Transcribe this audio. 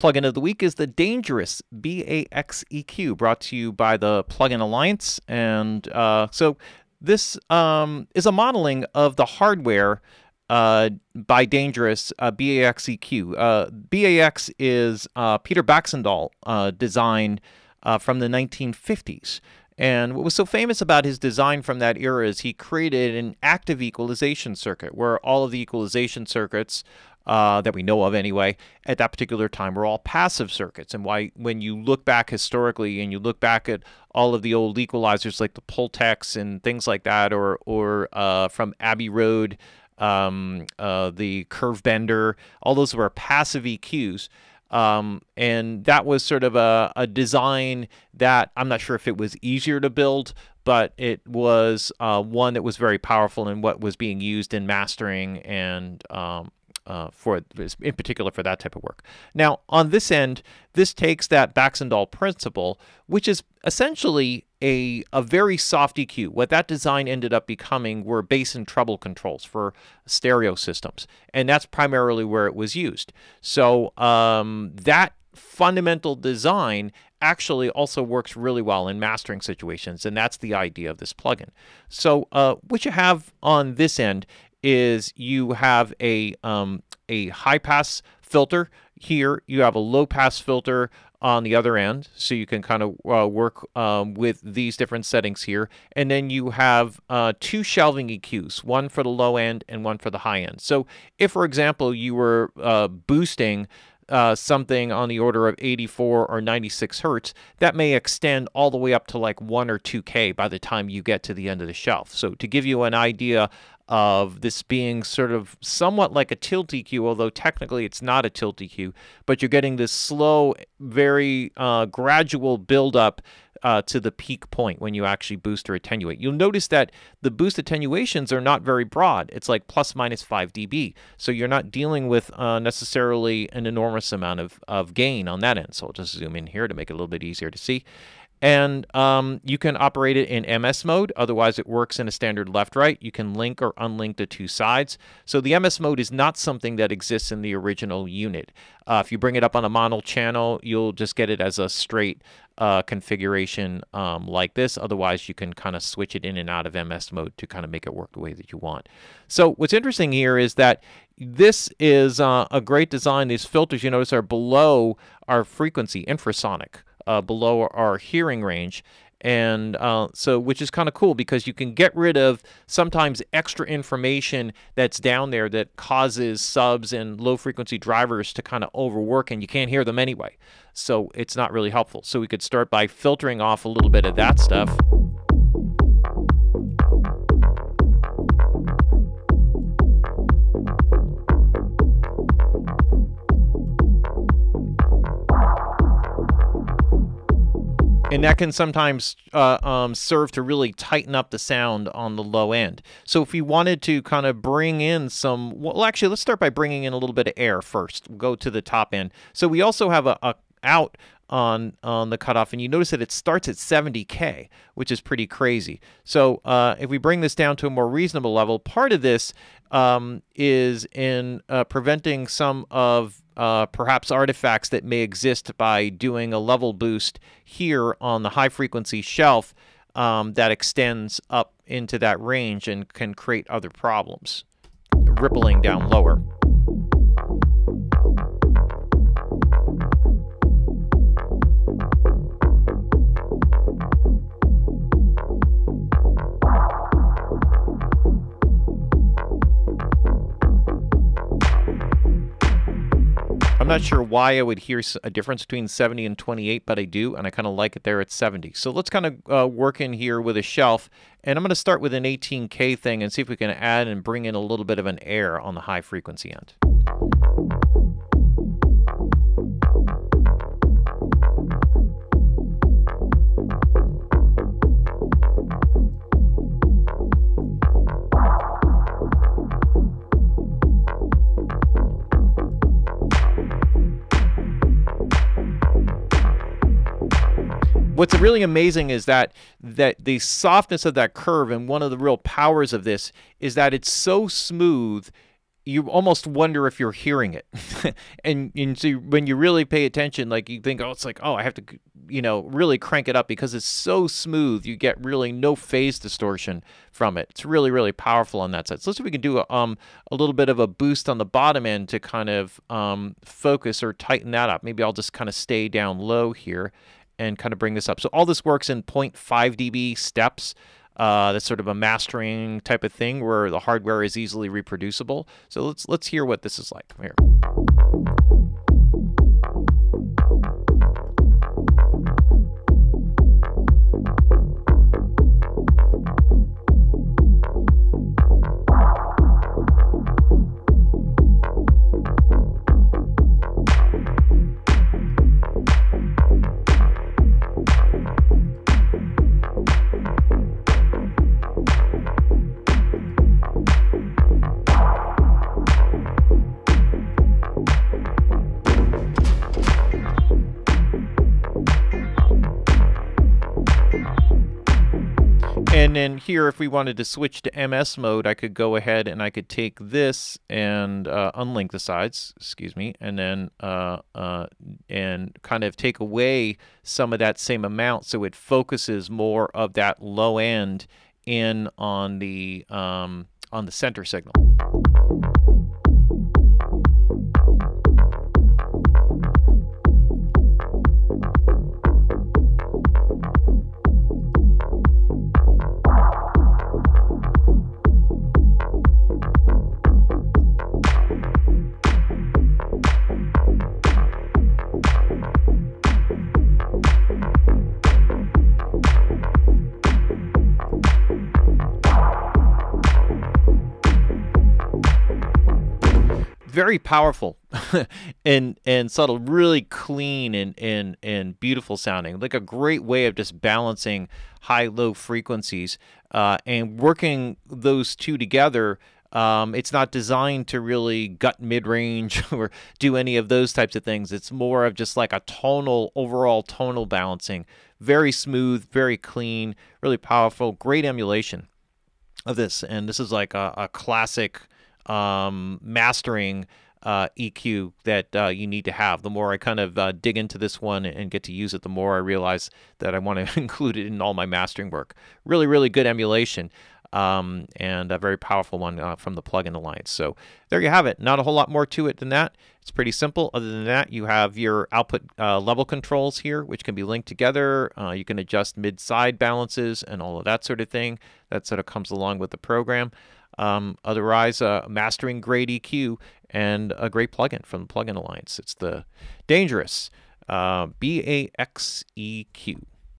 Plugin of the week is the Dangerous BAXEQ, brought to you by the Plugin Alliance. And uh, so this um, is a modeling of the hardware uh, by Dangerous uh, BAXEQ. Uh, BAX is uh, Peter Baxandall uh, design from the 1950s. And what was so famous about his design from that era is he created an active equalization circuit where all of the equalization circuits uh, that we know of anyway, at that particular time were all passive circuits. And why, when you look back historically and you look back at all of the old equalizers like the Pultecs and things like that, or or uh, from Abbey Road, um, uh, the Curve Bender, all those were passive EQs. Um, and that was sort of a, a design that I'm not sure if it was easier to build, but it was uh, one that was very powerful in what was being used in mastering and um, uh, for in particular for that type of work. Now, on this end, this takes that Baxandall principle, which is essentially a, a very soft EQ. What that design ended up becoming were bass and treble controls for stereo systems, and that's primarily where it was used. So um, that fundamental design actually also works really well in mastering situations, and that's the idea of this plugin. So uh, what you have on this end is you have a um, a high pass filter here. You have a low pass filter on the other end, so you can kind of uh, work um, with these different settings here. And then you have uh, two shelving EQs, one for the low end and one for the high end. So if, for example, you were uh, boosting uh, something on the order of 84 or 96 hertz, that may extend all the way up to like 1 or 2K by the time you get to the end of the shelf. So, to give you an idea of this being sort of somewhat like a tilt EQ, although technically it's not a tilt EQ, but you're getting this slow, very uh, gradual buildup uh, to the peak point when you actually boost or attenuate. You'll notice that the boost attenuations are not very broad. It's like plus minus 5 dB. So you're not dealing with uh, necessarily an enormous amount of, of gain on that end. So I'll just zoom in here to make it a little bit easier to see and um, you can operate it in MS mode. Otherwise, it works in a standard left-right. You can link or unlink the two sides. So the MS mode is not something that exists in the original unit. Uh, if you bring it up on a mono channel, you'll just get it as a straight uh, configuration um, like this. Otherwise, you can kind of switch it in and out of MS mode to kind of make it work the way that you want. So what's interesting here is that this is uh, a great design. These filters, you notice, are below our frequency, infrasonic uh, below our hearing range. And uh, so which is kind of cool because you can get rid of sometimes extra information that's down there that causes subs and low frequency drivers to kind of overwork and you can't hear them anyway. So it's not really helpful. So we could start by filtering off a little bit of that stuff and that can sometimes uh, um, serve to really tighten up the sound on the low end. So if you wanted to kind of bring in some, well, actually, let's start by bringing in a little bit of air first. We'll go to the top end. So we also have a, a out on on the cutoff, and you notice that it starts at 70k, which is pretty crazy. So uh, if we bring this down to a more reasonable level, part of this um, is in uh, preventing some of uh, perhaps artifacts that may exist by doing a level boost here on the high frequency shelf um, that extends up into that range and can create other problems, rippling down lower. I'm not sure why I would hear a difference between 70 and 28, but I do, and I kind of like it there at 70. So let's kind of uh, work in here with a shelf, and I'm going to start with an 18K thing and see if we can add and bring in a little bit of an air on the high frequency end. What's really amazing is that that the softness of that curve and one of the real powers of this is that it's so smooth you almost wonder if you're hearing it. and, and so when you really pay attention, like you think, oh, it's like, oh, I have to, you know, really crank it up because it's so smooth. You get really no phase distortion from it. It's really, really powerful on that side. So let's see if we can do a, um, a little bit of a boost on the bottom end to kind of um, focus or tighten that up. Maybe I'll just kind of stay down low here and kind of bring this up. So all this works in 0.5 dB steps. Uh, that's sort of a mastering type of thing where the hardware is easily reproducible. So let's let's hear what this is like. Here. And then here, if we wanted to switch to MS mode, I could go ahead and I could take this and uh, unlink the sides, excuse me, and then uh, uh, and kind of take away some of that same amount so it focuses more of that low end in on the um, on the center signal. Very powerful and and subtle, really clean and and and beautiful sounding. Like a great way of just balancing high low frequencies uh, and working those two together. Um, it's not designed to really gut mid range or do any of those types of things. It's more of just like a tonal, overall tonal balancing. Very smooth, very clean, really powerful, great emulation of this. And this is like a, a classic um, mastering uh, EQ that uh, you need to have. The more I kind of uh, dig into this one and get to use it, the more I realize that I want to include it in all my mastering work. Really, really good emulation. Um, and a very powerful one uh, from the Plugin Alliance. So there you have it. Not a whole lot more to it than that. It's pretty simple. Other than that, you have your output uh, level controls here, which can be linked together. Uh, you can adjust mid-side balances and all of that sort of thing. That sort of comes along with the program. Um, otherwise, uh, mastering grade EQ and a great plugin from the Plugin Alliance. It's the Dangerous uh, BAXEQ.